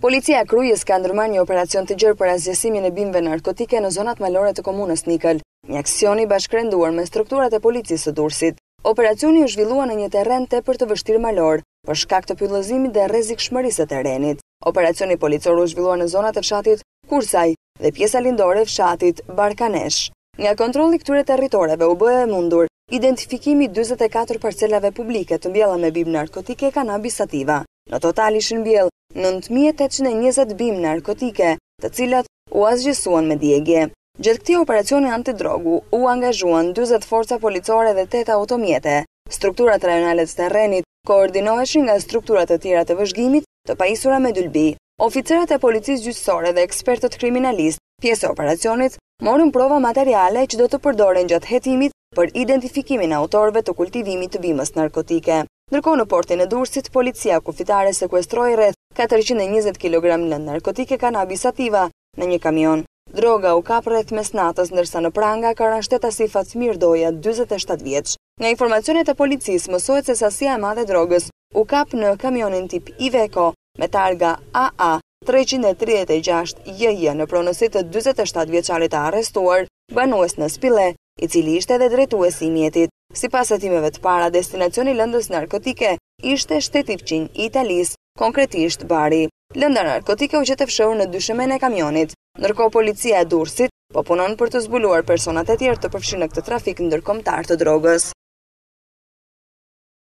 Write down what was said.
Policia e Krujës ka ndërmarrë një operacion të gjerë për asgjësimin e bimëve narkotike në zonat malore të komunës Nikël, një aksion i bashkërenduar me strukturat e Policisë së Durrësit. Operacioni u zhvillua në një terren tepër të vështirë malor, për shkak të pyllëzimit dhe rrezikshmërisë së terrenit. Operacioni policor u zhvillua në zonat e fshatit Kursaj, dhe pjesa lindore e fshatit Barkanesh. Nga kontrolli i këtyre territoreve u bë e mundur identifikimi i dyzet e katër parcelave publike të mbjella me bimë narkotike Cannabis sativa. Në total ishin mbjellë nëntë mijë e tetëqind e njëzet bimë narkotike, të cilat u asgjësuan me djegie. Gjatë këtij operacioni antidrogë u angazhuan dyzet forca policore dhe tetë automjete. Strukturat rajonale të terrenit koordinoheshin nga struktura të tjera të vëzhgimit, të pajisura me dylbi. Oficerët e policisë gjyqësore dhe ekspertët kriminalistë, pjesë e operacionit, morën prova materiale që do të përdoren gjatë hetimit për identifikimin e autorëve të kultivimit të bimës narkotike. Ndërkohë në portin e Durrësit, policia kufitare sekuestroi rreth katërqind e njëzet kilogramë lëndë narkotike Cannabis sativa, në një kamion. Droga u kap rreth mesnatës ndërsa në pranga ka rënë shtetasi Fatmir Doja, dyzet e shtatë vjeç. Nga informacionet e policisë mësohet se sasia e madhe e drogës u kap në kamionin tip Iveco me targa AA treqind e tridhjetë e gjashtë JJ në pronësi të dyzet e shtatë vjeçarit të arrestuar, banues në Spille. i cili ishte edhe drejtuesi i mjetit. Sipas hetimeve të para, destinacioni i lëndës narkotike ishte shteti fqinj i Italisë, konkretisht Bari. Lënda narkotike u gjet e fshehur në dyshemenë e kamionit. Ndërkohë policia e Durrësit po punon për të zbuluar personat e tjerë të përfshirë në këtë trafik ndërkombëtar të drogës.